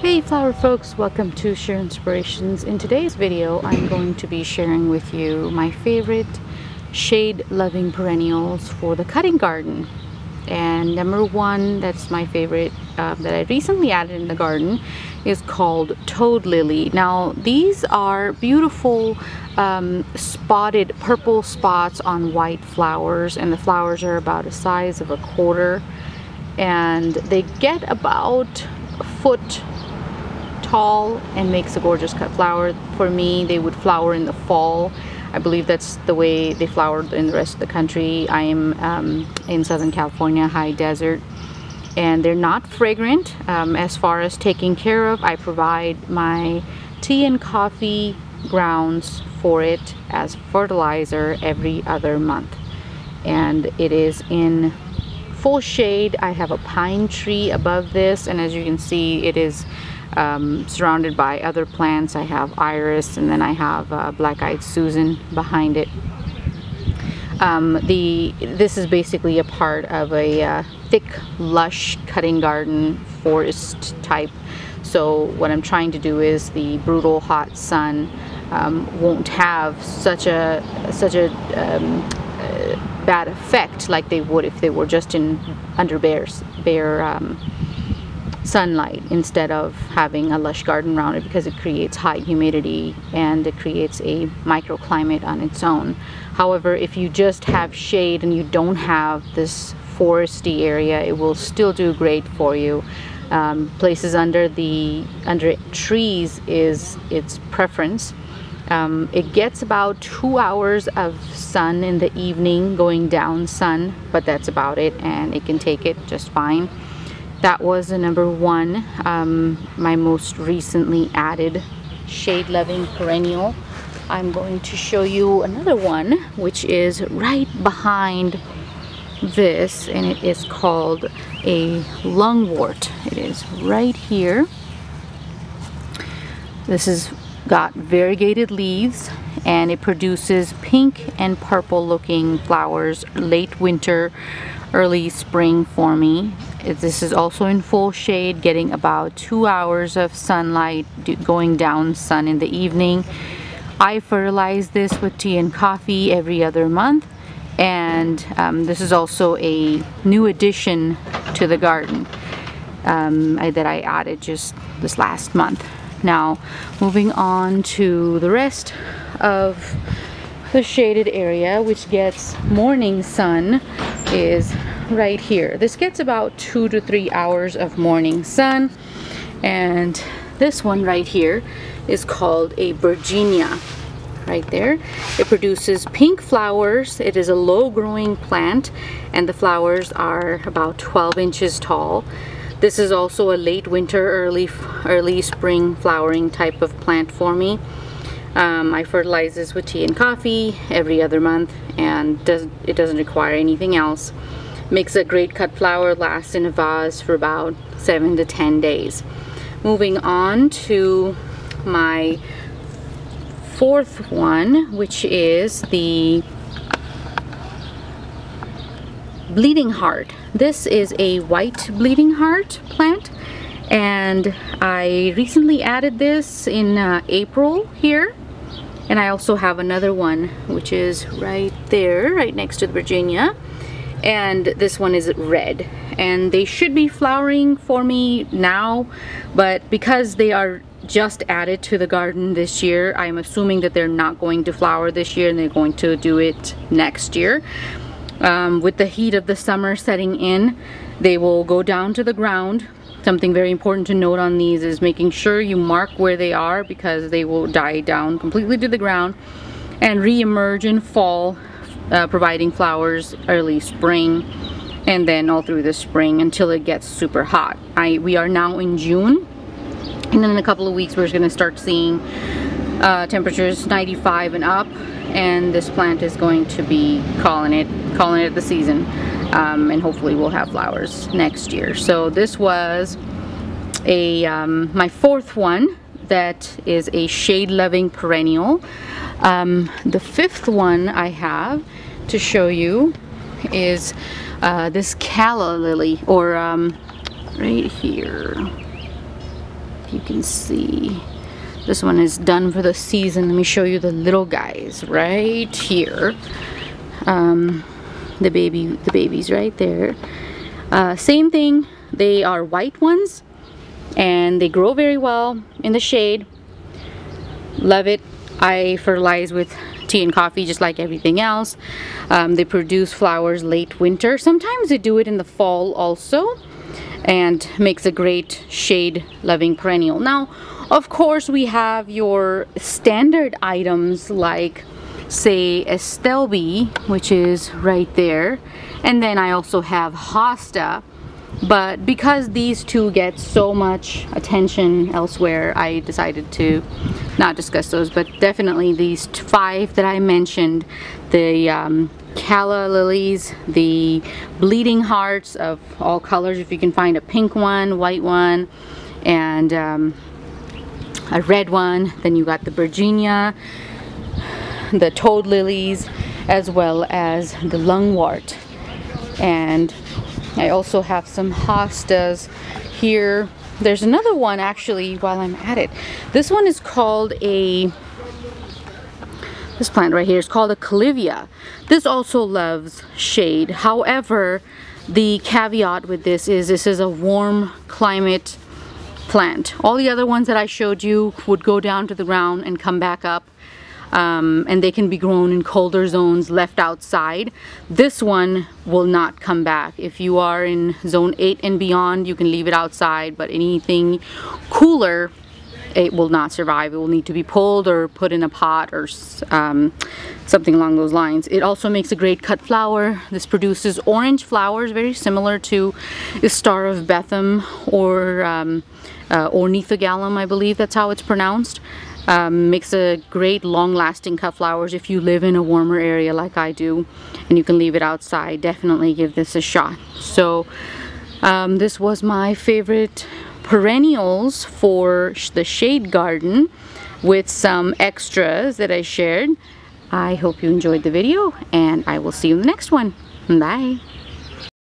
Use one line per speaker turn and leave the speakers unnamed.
Hey flower folks, welcome to Sheer Inspirations. In today's video, I'm going to be sharing with you my favorite shade-loving perennials for the cutting garden. And number one, that's my favorite uh, that I recently added in the garden, is called Toad Lily. Now, these are beautiful um, spotted purple spots on white flowers, and the flowers are about the size of a quarter. And they get about a foot tall and makes a gorgeous cut flower. For me, they would flower in the fall. I believe that's the way they flowered in the rest of the country. I am um, in Southern California, high desert, and they're not fragrant. Um, as far as taking care of, I provide my tea and coffee grounds for it as fertilizer every other month. And it is in full shade. I have a pine tree above this, and as you can see, it is um, surrounded by other plants. I have iris and then I have uh, black-eyed Susan behind it. Um, the This is basically a part of a uh, thick, lush cutting garden forest type. So what I'm trying to do is the brutal hot sun um, won't have such a such a um, uh, bad effect like they would if they were just in under bare, bare um, sunlight instead of having a lush garden around it because it creates high humidity and it creates a microclimate on its own. However, if you just have shade and you don't have this foresty area, it will still do great for you. Um, places under the under trees is its preference. Um, it gets about two hours of sun in the evening going down sun, but that's about it and it can take it just fine that was a number one um, my most recently added shade loving perennial. I'm going to show you another one which is right behind this and it is called a lungwort. It is right here. This has got variegated leaves and it produces pink and purple looking flowers late winter early spring for me. This is also in full shade, getting about two hours of sunlight going down sun in the evening. I fertilize this with tea and coffee every other month and um, this is also a new addition to the garden um, I, that I added just this last month. Now moving on to the rest of the shaded area which gets morning sun is right here. This gets about two to three hours of morning sun. And this one right here is called a Virginia right there. It produces pink flowers. It is a low growing plant and the flowers are about 12 inches tall. This is also a late winter, early, early spring flowering type of plant for me. Um, I fertilize this with tea and coffee every other month and does, it doesn't require anything else. Makes a great cut flower, lasts in a vase for about 7 to 10 days. Moving on to my fourth one, which is the bleeding heart. This is a white bleeding heart plant and I recently added this in uh, April here and I also have another one which is right there right next to the Virginia. And this one is red. And they should be flowering for me now but because they are just added to the garden this year I'm assuming that they're not going to flower this year and they're going to do it next year um, with the heat of the summer setting in they will go down to the ground Something very important to note on these is making sure you mark where they are because they will die down completely to the ground and re-emerge in fall, uh, providing flowers early spring and then all through the spring until it gets super hot. I, we are now in June and then in a couple of weeks we're going to start seeing uh, temperatures 95 and up and this plant is going to be calling it calling it the season um, and hopefully we'll have flowers next year. So this was a um, my fourth one that is a shade-loving perennial. Um, the fifth one I have to show you is uh, this calla lily or um, right here. you can see. This one is done for the season. Let me show you the little guys right here. Um, the baby, the babies right there. Uh, same thing, they are white ones and they grow very well in the shade. Love it. I fertilize with tea and coffee just like everything else. Um, they produce flowers late winter. Sometimes they do it in the fall also and makes a great shade loving perennial. Now, of course, we have your standard items like say Astilbe, which is right there. And then I also have Hosta. But because these two get so much attention elsewhere, I decided to not discuss those. But definitely these five that I mentioned, the um, calla lilies, the bleeding hearts of all colors, if you can find a pink one, white one, and um, a red one. Then you got the Virginia, the toad lilies as well as the lungwort. And I also have some hostas here. There's another one actually while I'm at it. This one is called a this plant right here is called a Clivia. This also loves shade. However the caveat with this is this is a warm climate plant all the other ones that I showed you would go down to the ground and come back up um, and they can be grown in colder zones left outside. This one will not come back. If you are in zone 8 and beyond, you can leave it outside, but anything cooler, it will not survive. It will need to be pulled or put in a pot or um, something along those lines. It also makes a great cut flower. This produces orange flowers, very similar to the Star of Bethlehem or um, uh, Ornithogalum, I believe that's how it's pronounced. Um, makes a great long-lasting cut flowers if you live in a warmer area like I do and you can leave it outside definitely give this a shot so um, this was my favorite perennials for the shade garden with some extras that I shared. I hope you enjoyed the video and I will see you in the next one. Bye